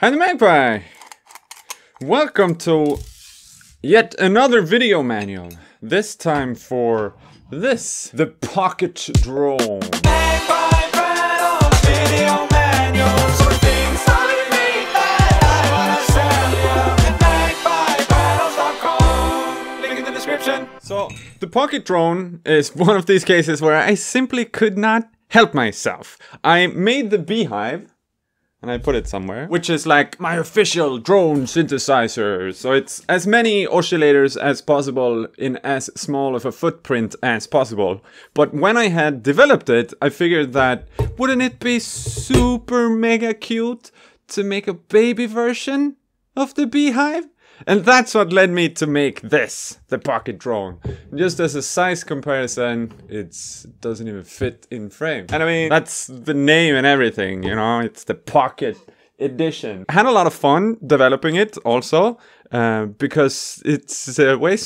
Hi, the Magpie! Welcome to yet another video manual. This time for this, the Pocket Drone. Magpie Brattle video manuals for things I read that I wanna sell ya at magpiepedals.com. Link in the description. So, the Pocket Drone is one of these cases where I simply could not help myself. I made the Beehive, and I put it somewhere, which is like my official drone synthesizer. So it's as many oscillators as possible in as small of a footprint as possible. But when I had developed it, I figured that wouldn't it be super mega cute to make a baby version of the Beehive? And that's what led me to make this, the pocket drone. Just as a size comparison, it doesn't even fit in frame. And I mean, that's the name and everything, you know, it's the pocket edition. I had a lot of fun developing it also, uh, because it's uh, way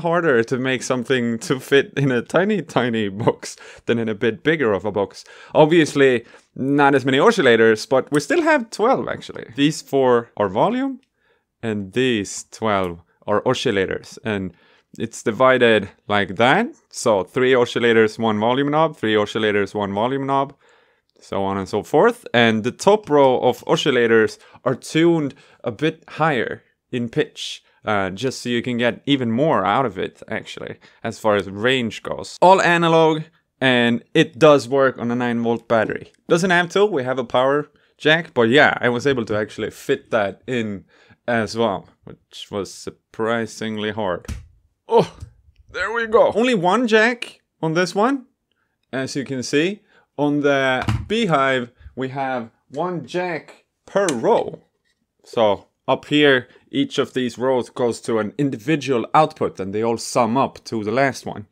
harder to make something to fit in a tiny, tiny box than in a bit bigger of a box. Obviously, not as many oscillators, but we still have 12 actually. These four are volume, and these 12 are oscillators and it's divided like that. So three oscillators one volume knob three oscillators one volume knob so on and so forth. And the top row of oscillators are tuned a bit higher in pitch uh, just so you can get even more out of it actually as far as range goes. All analog and it does work on a 9 volt battery. Doesn't have to we have a power jack but yeah i was able to actually fit that in as well which was surprisingly hard. Oh there we go. Only one jack on this one as you can see. On the beehive we have one jack per row. So up here each of these rows goes to an individual output and they all sum up to the last one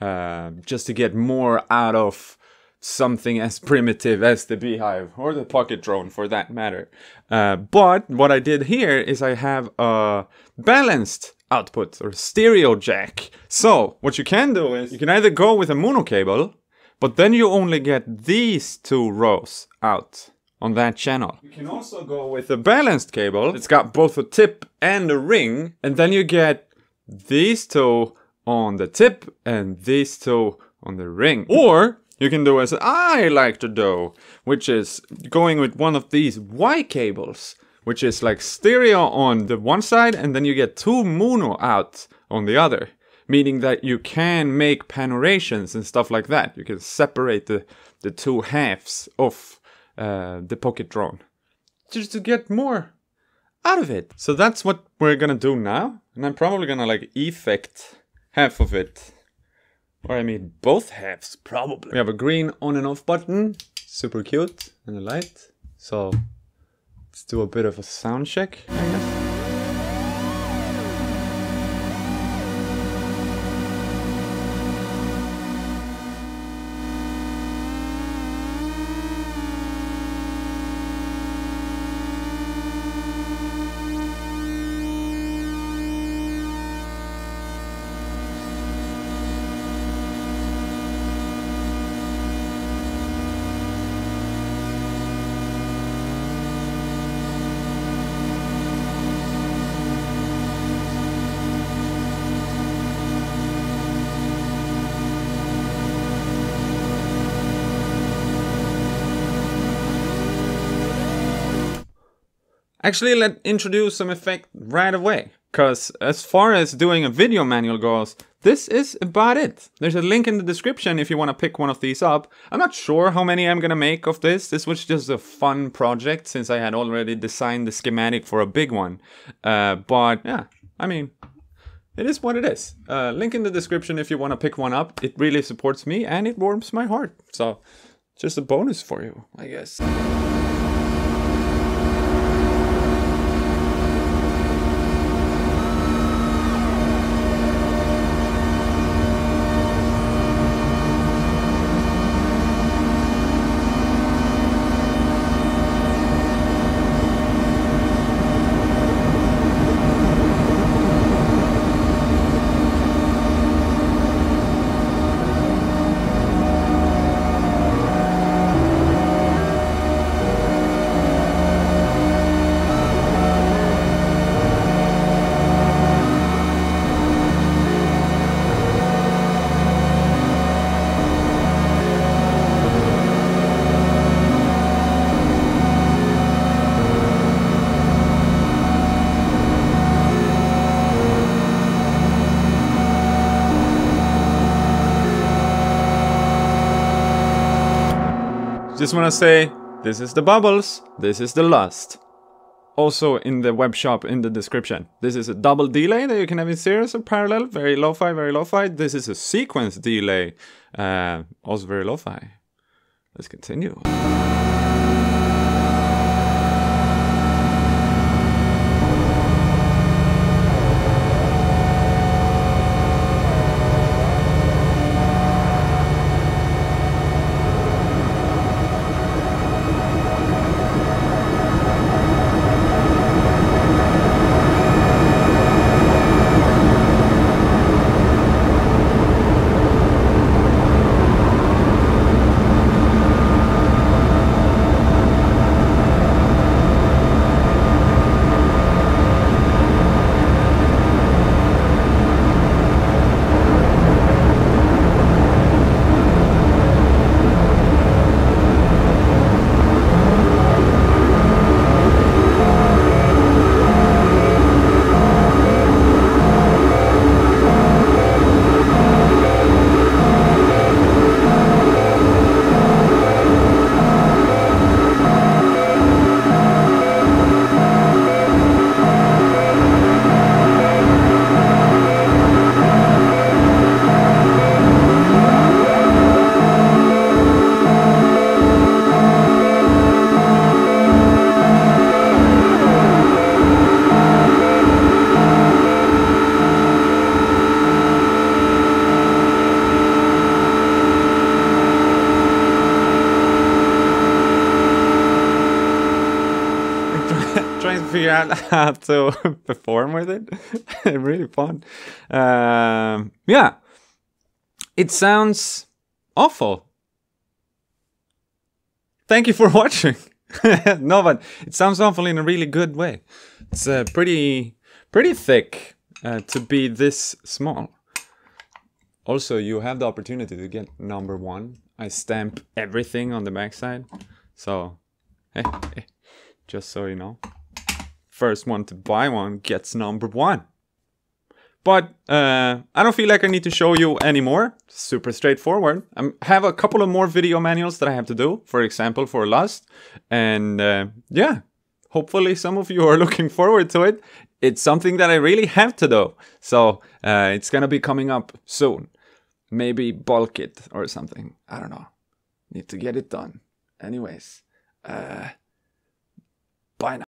uh, just to get more out of something as primitive as the beehive or the pocket drone for that matter uh, but what i did here is i have a balanced output or stereo jack so what you can do is you can either go with a mono cable but then you only get these two rows out on that channel. You can also go with a balanced cable. It's got both a tip and a ring, and then you get these two on the tip and these two on the ring. Or you can do as I like to do, which is going with one of these Y cables, which is like stereo on the one side and then you get two mono out on the other meaning that you can make panorations and stuff like that. You can separate the, the two halves of uh, the pocket drone just to get more out of it. So that's what we're gonna do now, and I'm probably gonna like effect half of it. Or I mean both halves, probably. We have a green on and off button, super cute, and a light. So let's do a bit of a sound check, I guess. Actually, let introduce some effect right away. Cause as far as doing a video manual goes, this is about it. There's a link in the description if you want to pick one of these up. I'm not sure how many I'm gonna make of this. This was just a fun project since I had already designed the schematic for a big one. Uh, but yeah, I mean, it is what it is. Uh, link in the description if you want to pick one up. It really supports me and it warms my heart. So, just a bonus for you, I guess. Just want to say, this is the bubbles, this is the lust. Also in the web shop in the description. This is a double delay that you can have in series or parallel. Very lo-fi, very lo-fi. This is a sequence delay. Uh, also very lo-fi. Let's continue. Figure out how to perform with it. really fun. Um, yeah, it sounds awful. Thank you for watching. no, but it sounds awful in a really good way. It's uh, pretty, pretty thick uh, to be this small. Also, you have the opportunity to get number one. I stamp everything on the backside, so hey, hey, just so you know first one to buy one gets number one. But uh, I don't feel like I need to show you anymore. Super straightforward. I have a couple of more video manuals that I have to do, for example, for Lust. And uh, yeah, hopefully some of you are looking forward to it. It's something that I really have to do. So uh, it's gonna be coming up soon. Maybe bulk it or something. I don't know. Need to get it done. Anyways, uh, bye now.